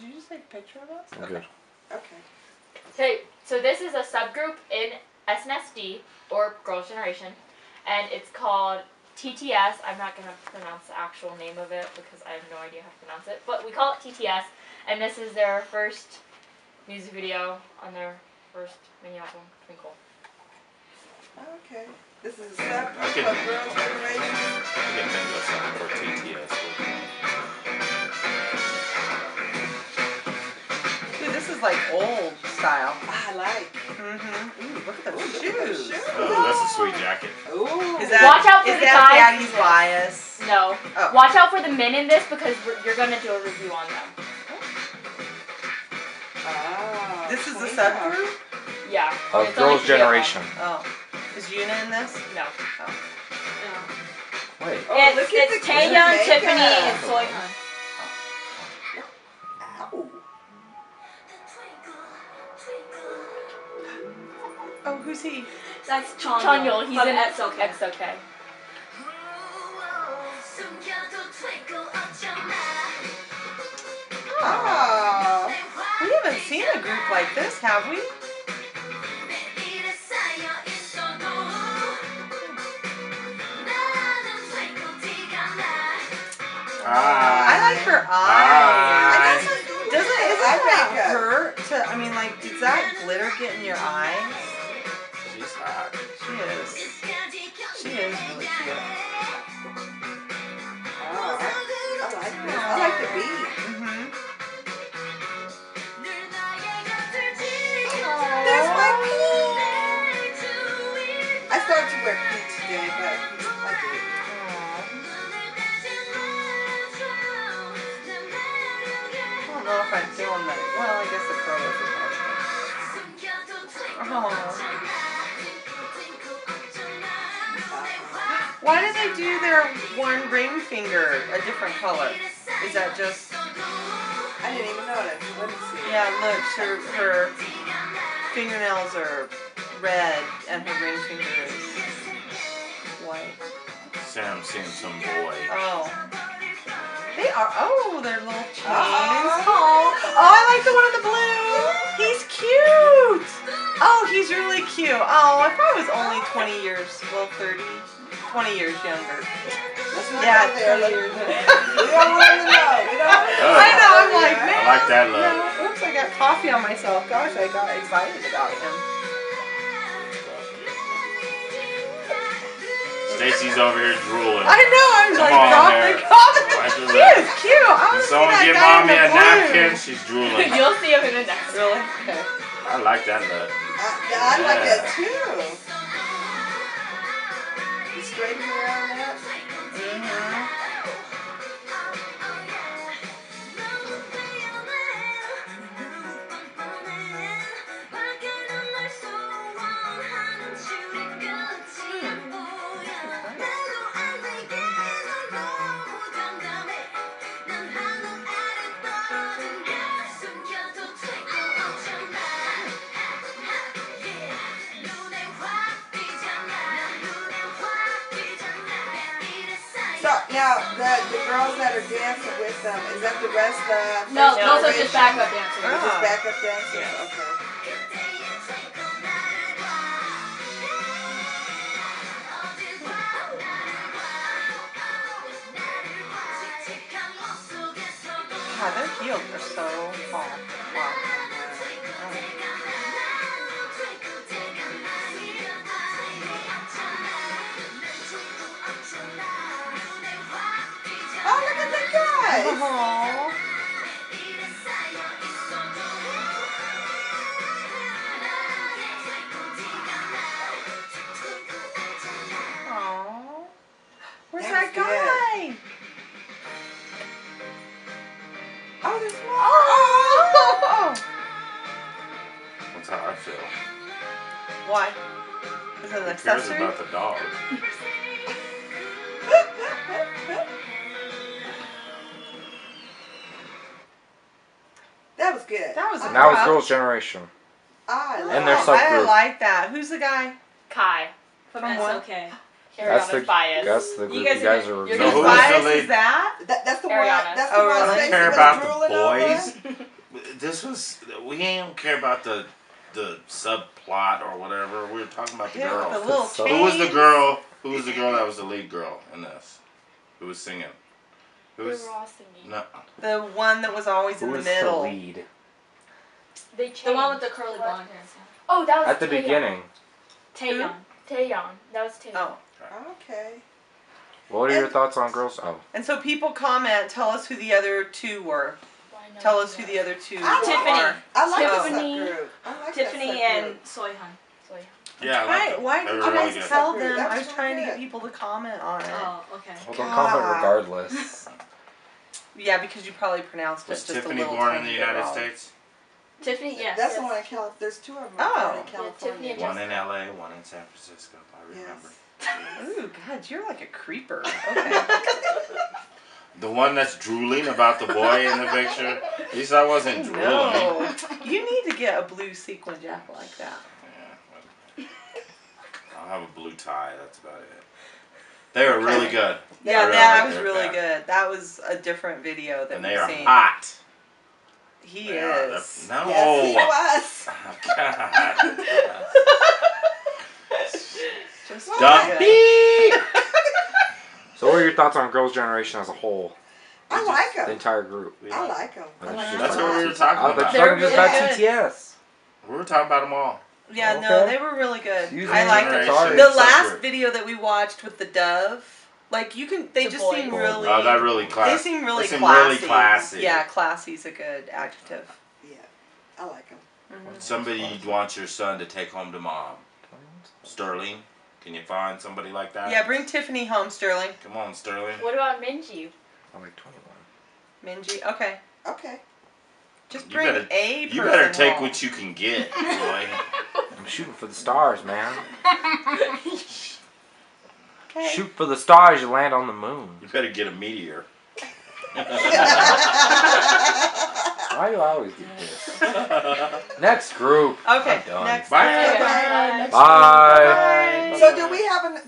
Did you just take a picture of us? I'm okay. good. Okay. Okay, so this is a subgroup in SNSD or Girls' Generation, and it's called TTS. I'm not gonna pronounce the actual name of it because I have no idea how to pronounce it, but we call it TTS, and this is their first music video on their first mini album, Twinkle. Okay. This is a subgroup of Girls' Generation. I can think for TTS. Is like old style. I like. Mm-hmm. Ooh, look at Ooh, those look at those shoes. shoes. Oh, that's a sweet jacket. Ooh. Is that, Watch out for is the that guys- Daddy's bias? No, Oh. watch out for the men in this because we're, you're gonna do a review on them. Ah, This is the Twinkle. subgroup? Yeah. Of Girls' three. Generation. Oh. Is Yoona in this? No. Wait. Oh, it's it's the Taeyeon, Tiffany, and Seohyun. Who's he? That's Chanyeol. Chanyeol, he's from in EXO-K. EXO-K. Oh. We haven't seen a group like this, have we? Ah. I like her eyes. Ah. Doesn't isn't Eye that makeup. hurt to? I mean, like, does that glitter get in your eyes? I don't know if I'm feeling that. Well, I guess the curl is oh. Why did they do their one ring finger a different color? Is that just? I didn't even notice. Let me see. Yeah, look, her her fingernails are red and her ring finger is white. Sam seeing some boy. Oh. They are. Oh, they're little chains. Uh-oh. Oh, oh, I like the one in the blue. He's cute. Oh, he's really cute. Oh, if I was only 20 years, well, 30, 20 years younger. Let's not Yeah, go there. 20 years we younger. don't want to know. We don't know. Oh. I know. I'm like, Yeah. man. I like that look. No, oops, I got coffee on myself. Gosh, I got excited about him. Stacy's over here drooling. I know. I'm Come like on dropping there. coffee. Wipe your He lip. is cute. I Can want to see someone that give mommy a blue. napkin? She's drooling. You'll see him in the next. Really? Okay. I like that look. I, I like that too. You straighten around that. Mm-hmm. So now the the girls that are dancing with them is that the rest of No, First those are just backup dancers. They're just backup dancers. Yeah. Okay. God, their heels are so tall. Wow. Oh, at the. Aww. Aww. Where's That that, was guy? Oh, there's more. Oh! That's how I feel. Why? Is it an Who cares accessory? about the dog? good. That was a I- Now it's Wow. Girls' Generation. I And their sub- I subgroup. like that. Who's the guy? Kai. From From what? EXO-K. That's Ariana's the bias. that's the You group guys you guys are you're So Whose who reviewing. was the bias lead? is that? That, that's the Ariana. one. That's the Oh, one. really? Stacey Care was about the drooling over? boys. this was we ain't care about the the subplot or whatever. We were talking about the Yeah, girl. the little So- Who was the chains. girl? Who was the girl that was the lead girl in this? Who was singing? Who They was were all singing. no? The one that was always Who in the was middle. the lead? They changed. The one with the curly blonde hair. Oh, that was At the Taeyeon. beginning. Taeyeon. Taeyeon. That was Taeyeon. Oh. Okay. What are your thoughts on girls? Oh, And so people comment, tell us who the other two were. Tell us who the other two I- Tiffany. are. I like Tiffany- that subgroup. I like Tiffany and subgroup. Seohyun. Yeah, I Why, why did were you guys good. tell them? was I was so trying to get people to comment on it. Oh, okay. well, they'll comment regardless. Yeah, because you probably pronounced it Was just a Tiffany little born in the bit United wrong. States? Tiffany, yes. That's yes. the one in California. There's two of them Oh. in Yeah, California. Tiffany and One in LA, one in San Francisco. I remember. Ooh, God, you're like a creeper. Okay. The one that's drooling about the boy in the picture. At least I wasn't drooling. no. You need to get a blue sequin jacket like that. Yeah, well, I'll have a blue tie. That's about it. They were really good. Yeah, really that was really back. good. That was a different video that And they we've are seen. hot. He uh, They is. They're- No. Yes, he was. Oh, God. Just Dumb beep. So, what are your thoughts on Girls' Generation as a whole? I like The them. entire group. I like them. I That's like just That's them. what we were talking but about. you're talking They're just about good. TTS. We were talking about them all. Yeah, no, they were really good. Excuse I liked it. Generation. Sorry. The last video that we watched with the dove, like you can, they The just boy. seem really. Oh, that really they class. seem really they seem classy. really classy. Yeah, classy's a good adjective. Yeah, I like them. Mhm. Somebody you'd your son to take home to mom. Sterling, can you find somebody like that? Yeah, bring Tiffany home, Sterling. Come on, Sterling. What about Minji? I'm like 21. Minji. Okay, Okay. just You bring better- a You better take home. what you can get, boy. I'm shooting for the stars, man. Okay. Shoot for the stars, you land on the moon. You better get a meteor. Why do I always do this? Next group. Okay, I'm done. next. Bye. Bye. Bye. Bye. Bye. So do we have an